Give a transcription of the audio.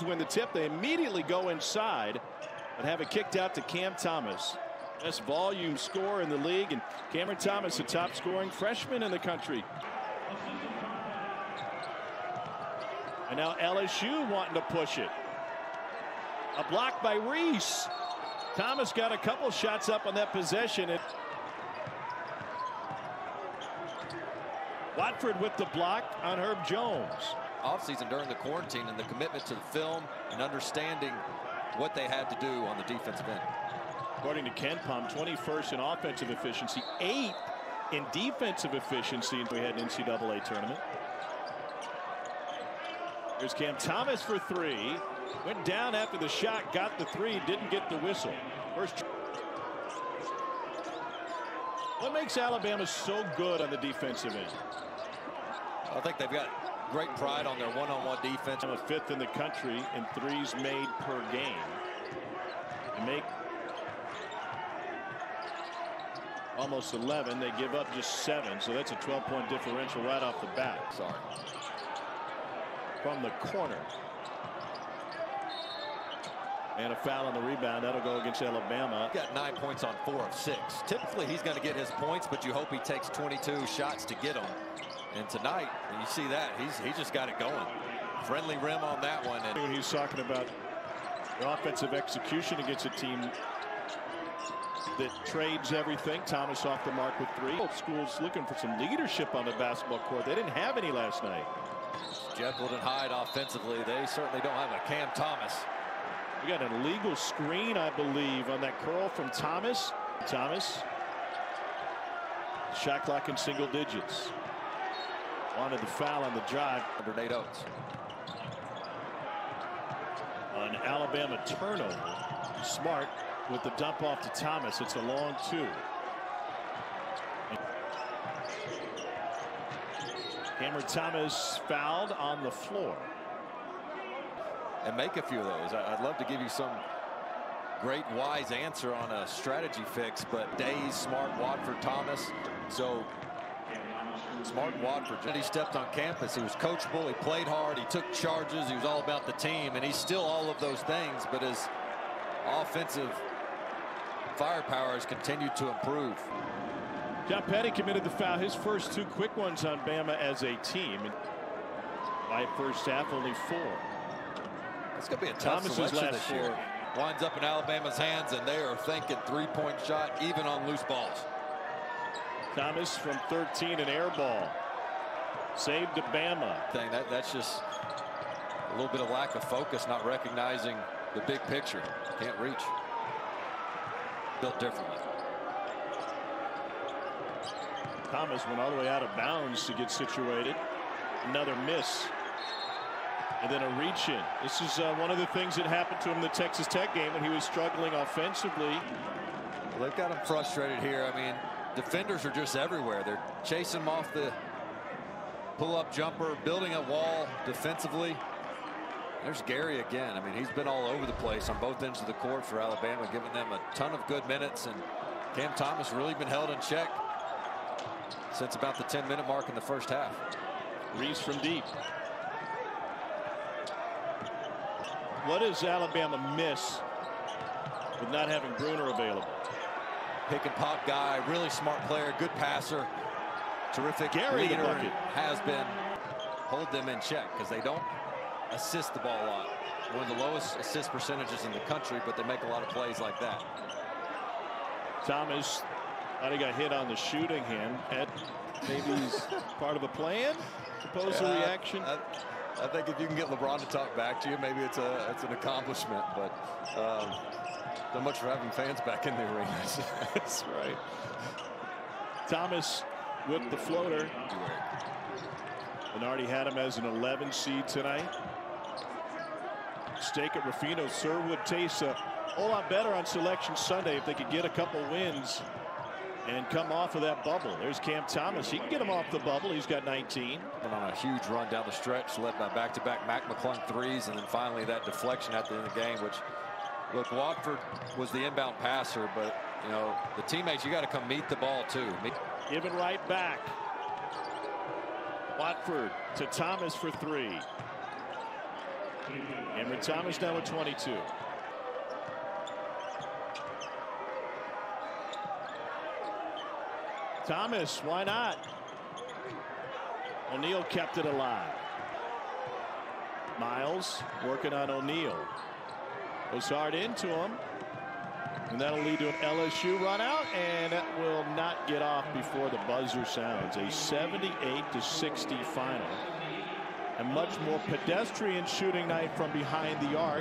win the tip. They immediately go inside and have it kicked out to Cam Thomas. Best volume score in the league, and Cameron Thomas, the top scoring freshman in the country. And now LSU wanting to push it. A block by Reese. Thomas got a couple shots up on that possession. Watford with the block on Herb Jones. Offseason during the quarantine and the commitment to the film and understanding what they had to do on the defensive end. According to KenPom, 21st in offensive efficiency, 8th in defensive efficiency. If we had an NCAA tournament. Here's Cam Thomas for three. Went down after the shot, got the three, didn't get the whistle. First. What makes Alabama so good on the defensive end? I think they've got great pride on their one-on-one -on -one defense. A fifth in the country in threes made per game. They make almost 11. They give up just seven, so that's a 12-point differential right off the bat. Sorry. From the corner. And a foul on the rebound. That'll go against Alabama. Got nine points on four of six. Typically, he's going to get his points, but you hope he takes 22 shots to get them. And tonight, you see that, he's he just got it going. Friendly rim on that one. And when he's talking about offensive execution against a team that trades everything. Thomas off the mark with three. Both schools looking for some leadership on the basketball court. They didn't have any last night. Jekyll and Hyde offensively. They certainly don't have a Cam Thomas. We got an illegal screen, I believe, on that curl from Thomas. Thomas. Shot clock in single digits. Wanted the foul on the drive. Under Nate Oats. An Alabama turnover. Smart with the dump off to Thomas. It's a long two. Cameron Thomas fouled on the floor. And make a few of those. I'd love to give you some great wise answer on a strategy fix, but Days, Smart, Watford, Thomas. So Smart Watford. He stepped on campus. He was coachable. He played hard. He took charges. He was all about the team. And he's still all of those things. But his offensive firepower has continued to improve. John Petty committed the foul. His first two quick ones on Bama as a team. By first half, only four. It's going to be a tough Thomas's selection this year. Winds up in Alabama's hands, and they are thinking three-point shot even on loose balls. Thomas from 13, an air ball. Saved to Bama. Thing that that's just a little bit of lack of focus, not recognizing the big picture. Can't reach. Built differently. Thomas went all the way out of bounds to get situated. Another miss. And then a reach in. This is uh, one of the things that happened to him in the Texas Tech game when he was struggling offensively. Well, they've got him frustrated here. I mean, defenders are just everywhere. They're chasing him off the pull-up jumper, building a wall defensively. There's Gary again. I mean, he's been all over the place on both ends of the court for Alabama, giving them a ton of good minutes. And Cam Thomas really been held in check since about the 10-minute mark in the first half. Reese from deep. What does Alabama miss with not having Bruner available? Pick and pop guy, really smart player, good passer, terrific Gary leader, has been hold them in check because they don't assist the ball a lot. One of the lowest assist percentages in the country, but they make a lot of plays like that. Thomas I think got hit on the shooting hand. Ed, maybe he's part of a plan. Suppose yeah, reaction. I, I, think if you can get LeBron to talk back to you, maybe it's a it's an accomplishment. But um, so much for having fans back in the arena. That's right. Thomas with the floater. And already had him as an 11 seed tonight. Steak at Rufino. Sir would taste a whole lot better on Selection Sunday if they could get a couple wins and come off of that bubble. There's Cam Thomas. He can get him off the bubble. He's got 19. And on a huge run down the stretch, led by back-to-back -back Mac McClung threes, and then finally that deflection at the end of the game, which Look, Watford was the inbound passer, but, you know, the teammates, you got to come meet the ball, too. Give it right back. Watford to Thomas for three. Cameron Thomas now at 22. Thomas, why not? O'Neal kept it alive. Miles working on O'Neal. Goes hard into him. And that'll lead to an LSU run out, and that will not get off before the buzzer sounds. A 78 to 60 final. A much more pedestrian shooting night from behind the arc.